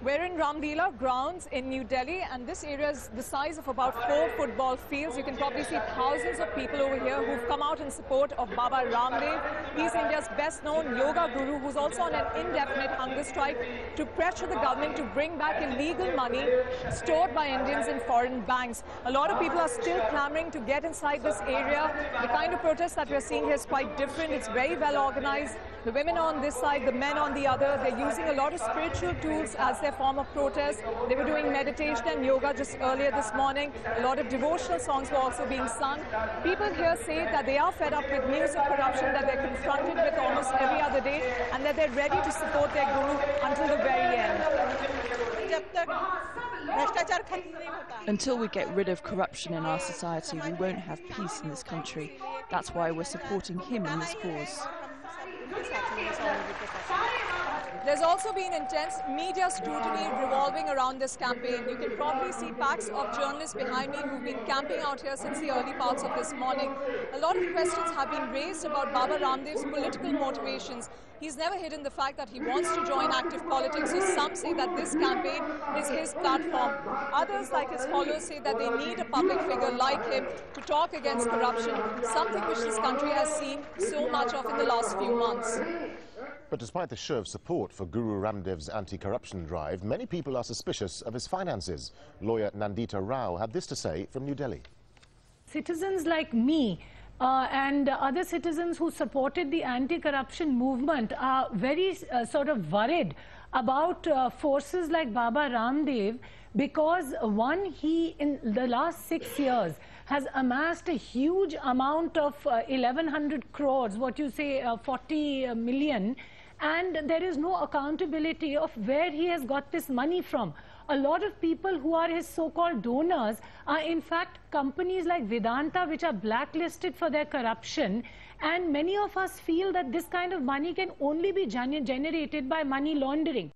We're in Ramleela grounds in New Delhi and this area is the size of about four football fields. You can probably see thousands of people over here who've come out in support of Baba Ramdev. He's India's best known yoga guru who's also on an indefinite hunger strike to pressure the government to bring back illegal money stored by Indians in foreign banks. A lot of people are still clamoring to get inside this area. The kind of protest that we're seeing here is quite different. It's very well organized. The women on this side, the men on the other, they're using a lot of spiritual tools as their form of protest. They were doing meditation and yoga just earlier this morning. A lot of devotional songs were also being sung. People here say that they are fed up with news of corruption that they're confronted with almost every other day and that they're ready to support their guru until the very end. Until we get rid of corruption in our society, we won't have peace in this country. That's why we're supporting him in this cause. There's also been intense media scrutiny revolving around this campaign. You can probably see packs of journalists behind me who've been camping out here since the early parts of this morning. A lot of questions have been raised about Baba Ramdev's political motivations. He's never hidden the fact that he wants to join active politics, so some say that this campaign is his platform. Others, like his followers, say that they need a public figure like him to talk against corruption, something which this country has seen so much of in the last few months. But despite the show of support for Guru Ramdev's anti-corruption drive, many people are suspicious of his finances. Lawyer Nandita Rao had this to say from New Delhi. Citizens like me uh, and other citizens who supported the anti-corruption movement are very uh, sort of worried about uh, forces like Baba Ramdev because one, he in the last six years has amassed a huge amount of 1100 uh, crores, what you say uh, 40 million, and there is no accountability of where he has got this money from. A lot of people who are his so-called donors are in fact companies like Vedanta which are blacklisted for their corruption and many of us feel that this kind of money can only be generated by money laundering.